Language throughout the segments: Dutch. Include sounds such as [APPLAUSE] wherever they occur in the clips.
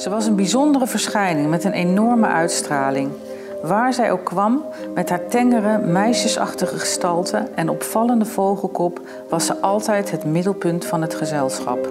Ze was een bijzondere verschijning met een enorme uitstraling. Waar zij ook kwam, met haar tengere, meisjesachtige gestalte en opvallende vogelkop, was ze altijd het middelpunt van het gezelschap.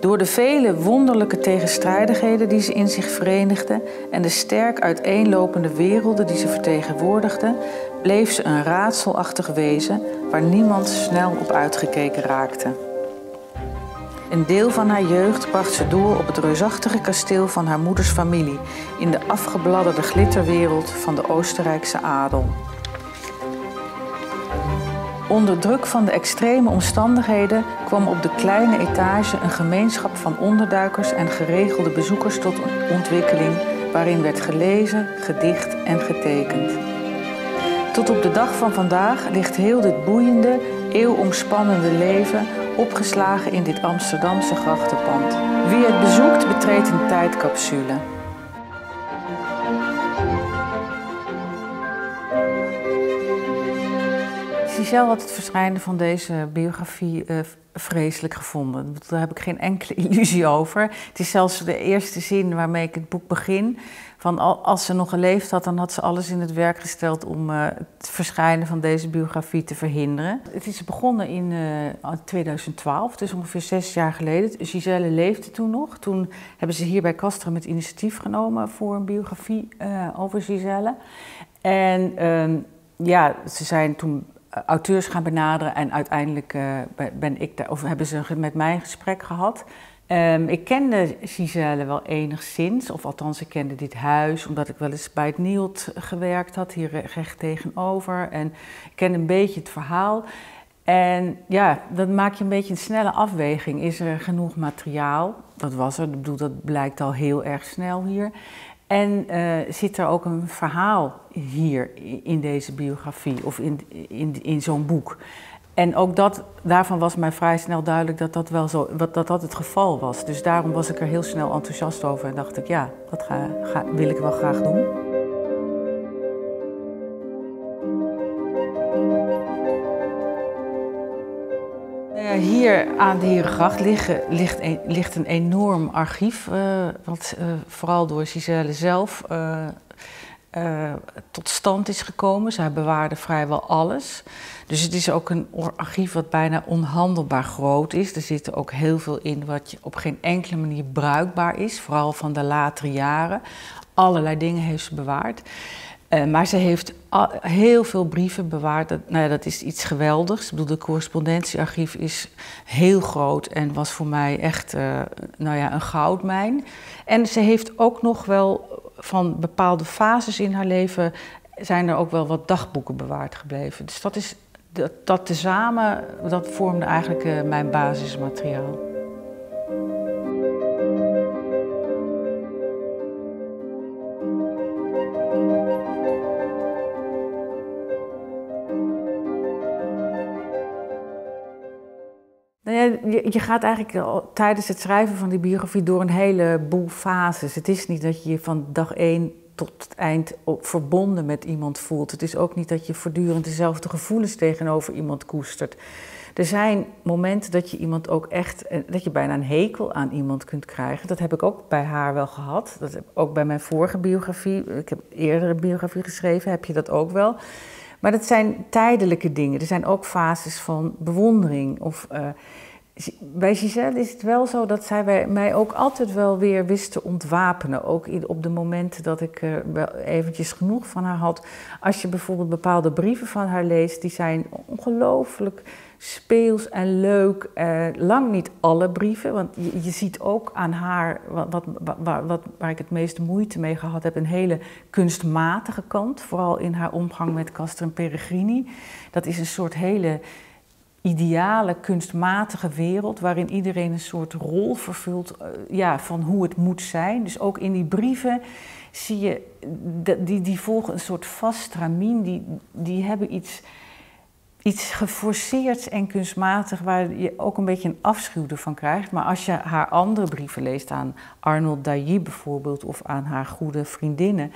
Door de vele wonderlijke tegenstrijdigheden die ze in zich verenigde en de sterk uiteenlopende werelden die ze vertegenwoordigde, bleef ze een raadselachtig wezen waar niemand snel op uitgekeken raakte. Een deel van haar jeugd bracht ze door op het reusachtige kasteel van haar moeders familie in de afgebladderde glitterwereld van de Oostenrijkse adel. Onder druk van de extreme omstandigheden kwam op de kleine etage een gemeenschap van onderduikers en geregelde bezoekers tot ontwikkeling, waarin werd gelezen, gedicht en getekend. Tot op de dag van vandaag ligt heel dit boeiende, eeuwomspannende leven opgeslagen in dit Amsterdamse grachtenpand. Wie het bezoekt betreedt een tijdcapsule. Giselle had het verschijnen van deze biografie uh, vreselijk gevonden. Daar heb ik geen enkele [LAUGHS] illusie over. Het is zelfs de eerste zin waarmee ik het boek begin. Van als ze nog geleefd had, dan had ze alles in het werk gesteld om uh, het verschijnen van deze biografie te verhinderen. Het is begonnen in uh, eh, 2012, dus ongeveer zes jaar geleden. Giselle leefde toen nog. Toen hebben ze hier bij Castra met initiatief genomen voor een biografie over Giselle. En ehm, ja, ze zijn toen auteurs gaan benaderen en uiteindelijk ben ik daar, of hebben ze met mij een gesprek gehad. Um, ik kende Giselle wel enigszins, of althans ik kende dit huis, omdat ik wel eens bij het Nielt gewerkt had, hier recht tegenover. En ik kende een beetje het verhaal. En ja, dan maak je een beetje een snelle afweging. Is er genoeg materiaal? Dat was er, ik bedoel, dat blijkt al heel erg snel hier. En uh, zit er ook een verhaal hier in deze biografie of in, in, in zo'n boek? En ook dat, daarvan was mij vrij snel duidelijk dat dat wel zo, dat dat het geval was. Dus daarom was ik er heel snel enthousiast over en dacht ik, ja, dat ga, ga, wil ik wel graag doen. Hier aan de Herengracht ligt, ligt, een, ligt een enorm archief, uh, wat uh, vooral door Giselle zelf tot stand is gekomen. Zij bewaarde vrijwel alles. Dus het is ook een archief wat bijna onhandelbaar groot is. Er zit ook heel veel in wat op geen enkele manier bruikbaar is, vooral van de latere jaren. Allerlei dingen heeft ze bewaard. Uh, maar ze heeft heel veel brieven bewaard. Dat, nou ja, dat is iets geweldigs. Ik bedoel, de correspondentiearchief is heel groot en was voor mij echt uh, nou ja, een goudmijn. En ze heeft ook nog wel van bepaalde fases in haar leven zijn er ook wel wat dagboeken bewaard gebleven. Dus dat is dat, dat tezamen, dat vormde eigenlijk uh, mijn basismateriaal. Je, je, gaat eigenlijk tijdens het schrijven van die biografie door een heleboel fases. Het is niet dat je je van dag één tot het eind verbonden met iemand voelt. Het is ook niet dat je voortdurend dezelfde gevoelens tegenover iemand koestert. Er zijn momenten dat je iemand ook echt, eh, dat je bijna een hekel aan iemand kunt krijgen. Dat heb ik ook bij haar wel gehad. Dat heb ook bij mijn vorige biografie. Ik heb eerder een biografie geschreven, heb je dat ook wel. Maar dat zijn tijdelijke dingen. Er zijn ook fases van bewondering of. Uh, bij Giselle is het wel zo dat zij mij ook altijd wel weer wist te ontwapenen. Ook op de momenten dat ik uh, wel eventjes genoeg van haar had. Als je bijvoorbeeld bepaalde brieven van haar leest, die zijn ongelooflijk speels en leuk. Uh, lang niet alle brieven, want je, ziet ook aan haar, wat, wat, wat, waar ik het meeste moeite mee gehad heb, een hele kunstmatige kant. Vooral in haar omgang met Castor en Peregrini. Dat is een soort hele ideale, kunstmatige wereld waarin iedereen een soort rol vervult uh, ja, van hoe het moet zijn. Dus ook in die brieven zie je, die, die volgen een soort vast die, die hebben iets, iets geforceerd en kunstmatig waar je ook een beetje een afschuw ervan krijgt. Maar als je haar andere brieven leest, aan Arnold Dailly bijvoorbeeld, of aan haar goede vriendinnen,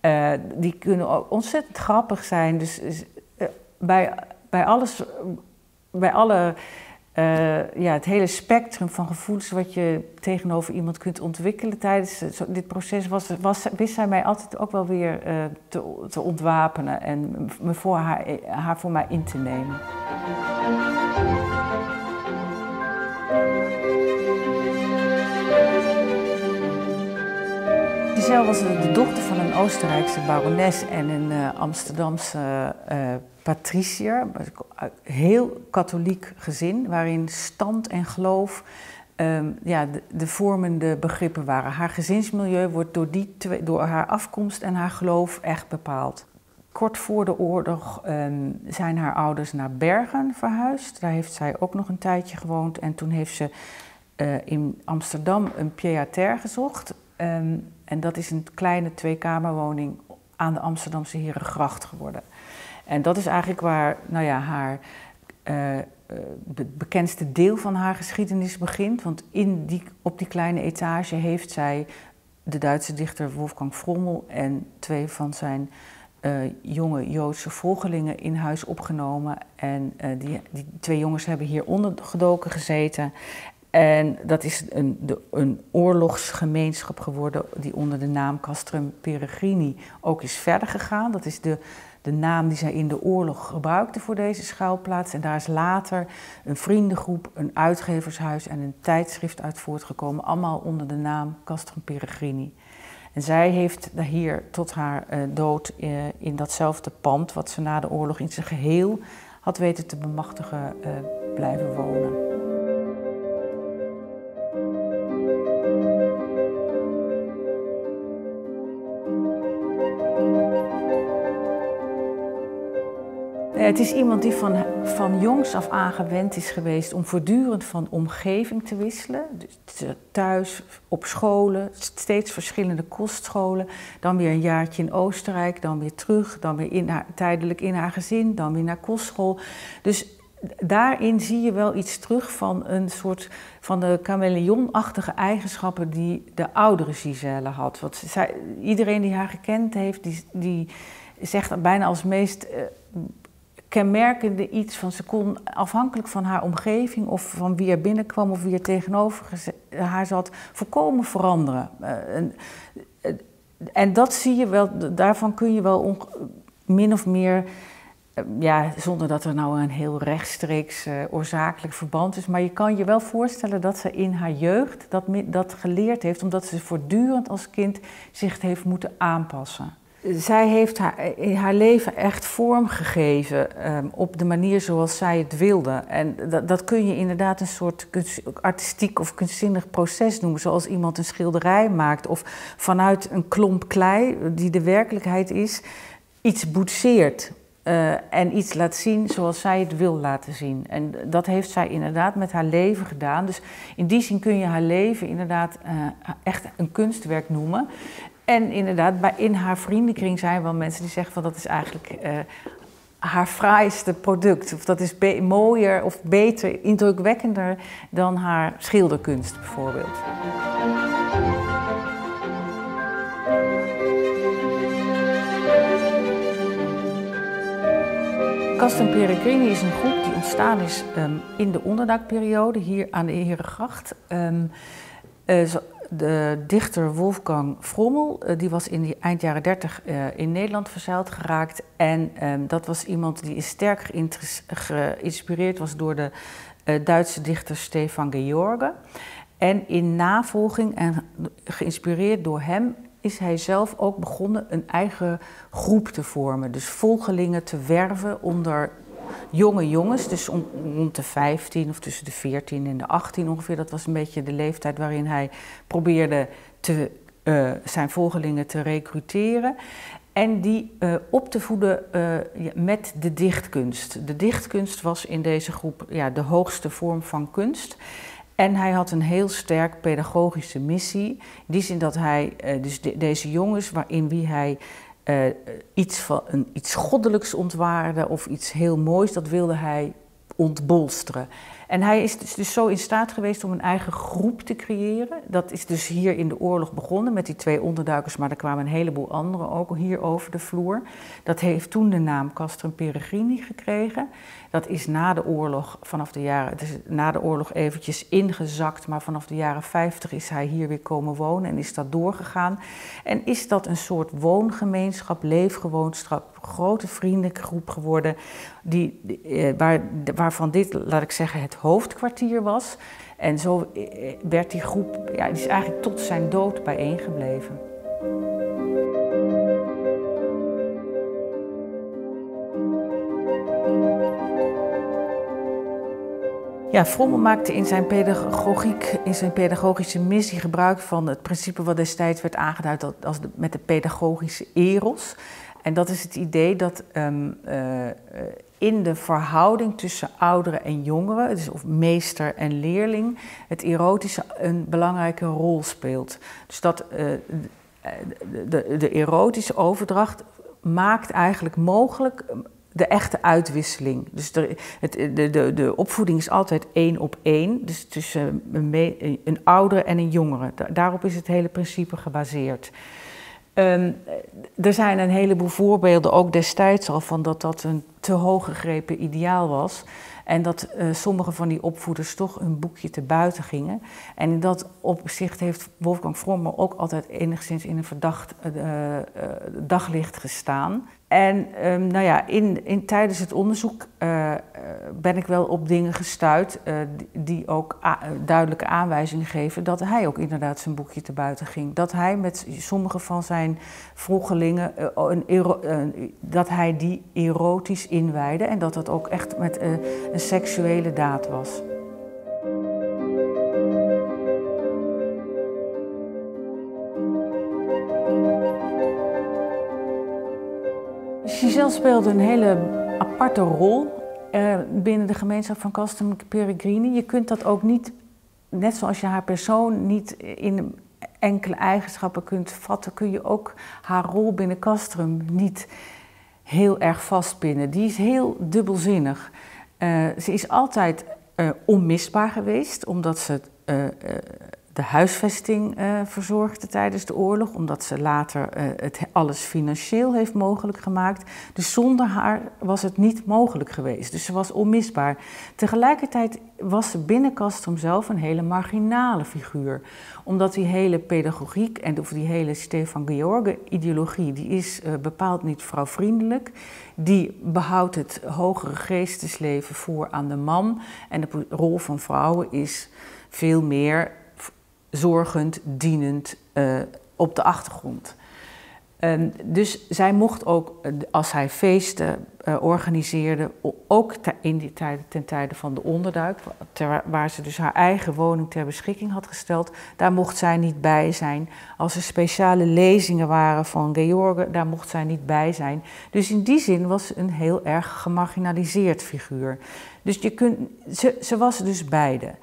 uh, die kunnen ook ontzettend grappig zijn. Dus bij, bij alles bij alle eh, ja, het hele spectrum van gevoelens wat je tegenover iemand kunt ontwikkelen tijdens dit proces, was, was, wist zij mij altijd ook wel weer uh, te, te, ontwapenen en me voor haar, haar voor mij in te nemen. Giselle was de dochter van een Oostenrijkse barones en een uh, Amsterdamse patriciër, heel katholiek gezin, waarin stand en geloof ehm, ja, de, de, vormende begrippen waren. Haar gezinsmilieu wordt door, die twee, door haar afkomst en haar geloof echt bepaald. Kort voor de oorlog ehm, zijn haar ouders naar Bergen verhuisd. Daar heeft zij ook nog een tijdje gewoond. En toen heeft ze uh, in Amsterdam een pied-à-terre gezocht. Ehm, en dat is een kleine tweekamerwoning aan de Amsterdamse Herengracht geworden. En dat is eigenlijk waar nou ja, haar uh, bekendste deel van haar geschiedenis begint. Want in die, op die kleine etage heeft zij de Duitse dichter Wolfgang Frommel en twee van zijn uh, jonge Joodse volgelingen in huis opgenomen. En die, die, twee jongens hebben hier ondergedoken gezeten. En dat is een, een oorlogsgemeenschap geworden die onder de naam Castrum Peregrini ook is verder gegaan. Dat is de de naam die zij in de oorlog gebruikte voor deze schuilplaats. En daar is later een vriendengroep, een uitgevershuis en een tijdschrift uit voortgekomen. Allemaal onder de naam Castrum Peregrini. En zij heeft hier tot haar uh, dood uh, in datzelfde pand, wat ze na de oorlog in zijn geheel had weten te bemachtigen, uh, blijven wonen. Het is iemand die van, van jongs af aan gewend is geweest om voortdurend van omgeving te wisselen. Dus thuis, op scholen, steeds verschillende kostscholen. Dan weer een jaartje in Oostenrijk, dan weer terug, dan weer in tijdelijk in haar gezin, dan weer naar kostschool. Dus daarin zie je wel iets terug van een soort van de chameleonachtige eigenschappen die de oudere Giselle had. Want zij, iedereen die haar gekend heeft, die, die zegt bijna als meest. Uh, kenmerkende iets van ze kon afhankelijk van haar omgeving of van wie er binnenkwam of wie er tegenover haar zat, volkomen veranderen. Eh, en, eh, en dat zie je wel, daarvan kun je wel min of meer, eh, ja, zonder dat er nou een heel rechtstreeks oorzakelijk verband is, maar je kan je wel voorstellen dat ze in haar jeugd dat, dat geleerd heeft, omdat ze voortdurend als kind zich heeft moeten aanpassen zij heeft haar, haar leven echt vormgegeven um, op de manier zoals zij het wilde. En dat, dat kun je inderdaad een soort artistiek of kunstzinnig proces noemen. Zoals iemand een schilderij maakt of vanuit een klomp klei, die de werkelijkheid is, iets boetseert. Uh, en iets laat zien zoals zij het wil laten zien. En dat heeft zij inderdaad met haar leven gedaan. Dus in die zin kun je haar leven inderdaad uh, echt een kunstwerk noemen. En inderdaad, bij, in haar vriendenkring zijn wel mensen die zeggen van dat is eigenlijk uh, haar fraaiste product. Of dat is mooier of beter, indrukwekkender dan haar schilderkunst bijvoorbeeld. Castum Peregrini is een groep die ontstaan is um, in de onderdakperiode hier aan de Herengracht. Um, uh, de dichter Wolfgang Frommel, eh, die was in die eind jaren 30 uh, in Nederland verzeild geraakt. En um, dat was iemand die sterk geïnspireerd was door de uh, Duitse dichter Stefan George. En in navolging en geïnspireerd door hem is hij zelf ook begonnen een eigen groep te vormen. Dus volgelingen te werven onder jonge jongens, dus rond de 15 of tussen de 14 en de 18 ongeveer. Dat was een beetje de leeftijd waarin hij probeerde te, uh, zijn volgelingen te recruteren. En die uh, op te voeden uh, met de dichtkunst. De dichtkunst was in deze groep ja, de hoogste vorm van kunst. En hij had een heel sterk pedagogische missie. In die zin dat hij dus de, deze jongens, waarin wie hij uh, iets, van, een, iets goddelijks ontwaarde of iets heel moois, dat wilde hij ontbolsteren. En hij is dus, dus, zo in staat geweest om een eigen groep te creëren. Dat is dus hier in de oorlog begonnen met die twee onderduikers, maar er kwamen een heleboel anderen ook hier over de vloer. Dat heeft toen de naam Castrum Peregrini gekregen. Dat is na de oorlog, vanaf de jaren, het is na de oorlog eventjes ingezakt, maar vanaf de jaren 50 is hij hier weer komen wonen en is dat doorgegaan. En is dat een soort woongemeenschap, leefgewoonschap, grote vriendengroep geworden, die, eh, waar, waarvan dit, laat ik zeggen, het hoofdkwartier was. En zo eh, werd die groep, ja, die is eigenlijk tot zijn dood bijeengebleven. Ja, Frommel maakte in zijn pedagogiek, in zijn pedagogische missie gebruik van het principe wat destijds werd aangeduid als met de pedagogische eros. En dat is het idee dat ehm, eh, in de verhouding tussen ouderen en jongeren, dus of meester en leerling, het erotische een belangrijke rol speelt. Dus dat uh, de, de, de erotische overdracht maakt eigenlijk mogelijk de echte uitwisseling. Dus de, het, de, de, de opvoeding is altijd één op één, dus tussen een, een oudere en een jongere. Daarop is het hele principe gebaseerd. Ehm, er zijn een heleboel voorbeelden, ook destijds al, van dat dat een te hoog gegrepen ideaal was. En dat uh, sommige van die opvoeders toch een boekje te buiten gingen. En in dat opzicht heeft Wolfgang Frommer ook altijd enigszins in een verdacht uh, uh, daglicht gestaan. En um, nou ja, in, in, tijdens het onderzoek uh, ben ik wel op dingen gestuurd die, die, ook duidelijke aanwijzingen geven dat hij ook inderdaad zijn boekje te buiten ging. Dat hij met sommige van zijn vroegelingen, een, dat hij die erotisch inwijde en dat dat ook echt met een seksuele daad was. Giselle speelde een hele aparte rol uh, binnen de gemeenschap van Castum Peregrini. Je kunt dat ook niet, net zoals je haar persoon niet in enkele eigenschappen kunt vatten, kun je ook haar rol binnen Castrum niet heel erg vastpinnen. Die is heel dubbelzinnig. Uh, ze is altijd uh, onmisbaar geweest, omdat ze de huisvesting uh, verzorgde tijdens de oorlog, omdat ze later uh, het alles financieel heeft mogelijk gemaakt. Dus zonder haar was het niet mogelijk geweest. Dus ze was onmisbaar. Tegelijkertijd was ze binnen Castrum zelf een hele marginale figuur. Omdat die hele pedagogiek en of die hele Stefan George-ideologie, die is uh, bepaald niet vrouwvriendelijk. Die behoudt het hogere geestesleven voor aan de man. En de rol van vrouwen is veel meer zorgend, dienend uh, op de achtergrond. Um, dus zij mocht ook, eh, als hij feesten uh, organiseerde, ook in die tijden, ten tijde van de onderduik, ter, waar ze dus haar eigen woning ter beschikking had gesteld, daar mocht zij niet bij zijn. Als er speciale lezingen waren van George, daar mocht zij niet bij zijn. Dus in die zin was ze een heel erg gemarginaliseerd figuur. Dus je kunt, ze, ze was dus beide.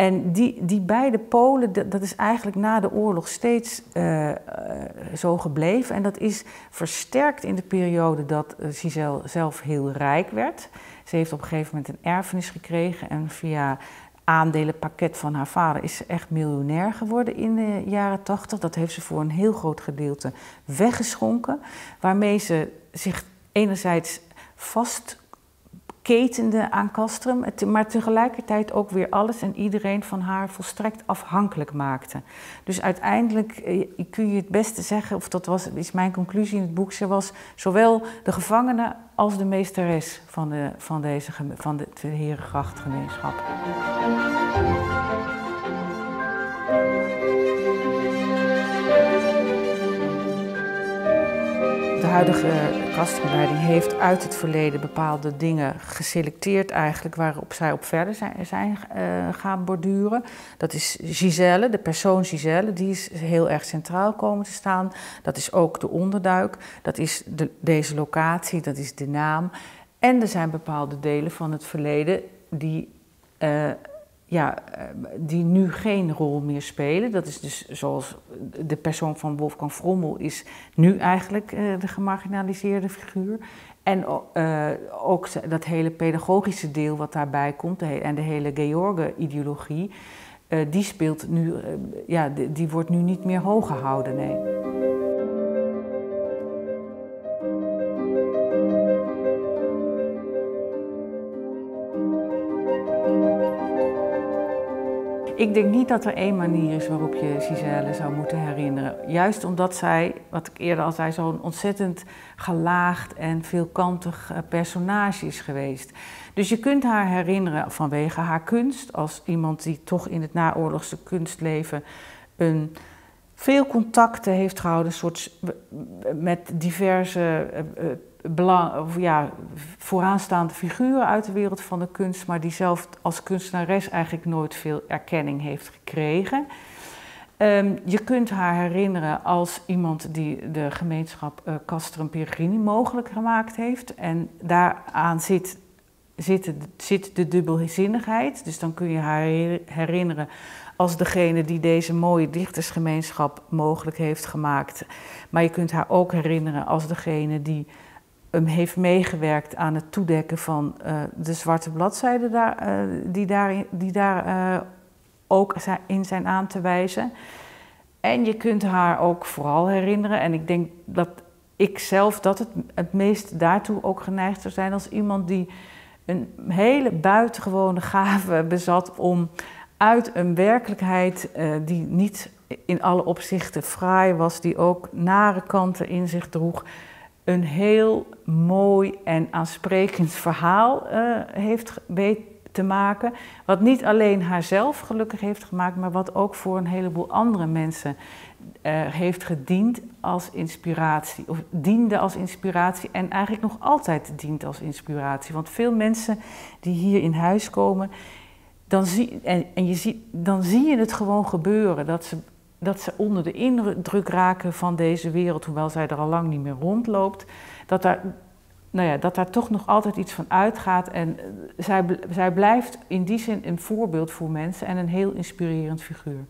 En die, die beide polen, dat, is eigenlijk na de oorlog steeds uh, zo gebleven. En dat is versterkt in de periode dat uh, Giselle zelf heel rijk werd. Ze heeft op een gegeven moment een erfenis gekregen en via aandelenpakket van haar vader is ze echt miljonair geworden in de jaren tachtig. Dat heeft ze voor een heel groot gedeelte weggeschonken, waarmee ze zich enerzijds vast ketende aan Castrum, maar tegelijkertijd ook weer alles en iedereen van haar volstrekt afhankelijk maakte. Dus uiteindelijk eh, kun je het beste zeggen, of dat was, is mijn conclusie in het boek, ze was zowel de gevangene als de meesteres van de, van deze, van de, de. Huidige kastgeleiding heeft uit het verleden bepaalde dingen geselecteerd eigenlijk waarop zij op verder zijn, zijn uh, gaan borduren. Dat is Giselle, de persoon Giselle, die is heel erg centraal komen te staan. Dat is ook de onderduik, dat is de, deze locatie, dat is de naam. En er zijn bepaalde delen van het verleden die uh, ja, die nu geen rol meer spelen. Dat is dus zoals de persoon van Wolfgang Frommel is nu eigenlijk de gemarginaliseerde figuur. En ook dat hele pedagogische deel wat daarbij komt en de hele George-ideologie, die speelt nu, ja, die wordt nu niet meer hoog gehouden. Nee. Ik denk niet dat er één manier is waarop je Giselle zou moeten herinneren. Juist omdat zij, wat ik eerder al zei, zo'n ontzettend gelaagd en veelkantig eh, personage is geweest. Dus je kunt haar herinneren vanwege haar kunst, als iemand die toch in het naoorlogse kunstleven een veel contacten heeft gehouden, soort met diverse eh, eh, belang, of ja, vooraanstaande figuren uit de wereld van de kunst, maar die zelf als kunstenares eigenlijk nooit veel erkenning heeft gekregen. Um, je kunt haar herinneren als iemand die de gemeenschap uh, Castrum Peregrini mogelijk gemaakt heeft. En daaraan zit, zit, zit de dubbelzinnigheid. Dus dan kun je haar herinneren als degene die deze mooie dichtersgemeenschap mogelijk heeft gemaakt. Maar je kunt haar ook herinneren als degene die heeft meegewerkt aan het toedekken van uh, de zwarte bladzijden daar, uh, die daar, die daar uh, ook in zijn aan te wijzen. En je kunt haar ook vooral herinneren, en ik denk dat ik zelf dat het, het meest daartoe ook geneigd zou zijn als iemand die een hele buitengewone gave [LAUGHS] bezat om uit een werkelijkheid die niet in alle opzichten fraai was, die ook nare kanten in zich droeg, een heel mooi en aansprekend verhaal uh, heeft te maken. Wat niet alleen haarzelf gelukkig heeft gemaakt, maar wat ook voor een heleboel andere mensen uh, heeft gediend als inspiratie. Of diende als inspiratie en eigenlijk nog altijd dient als inspiratie. Want veel mensen die hier in huis komen, dan zie, en, en je zie, dan zie je het gewoon gebeuren. Dat ze dat ze onder de indruk raken van deze wereld, hoewel zij er al lang niet meer rondloopt, dat daar, nou ja, dat daar toch nog altijd iets van uitgaat. En zij, zij blijft in die zin een voorbeeld voor mensen en een heel inspirerend figuur.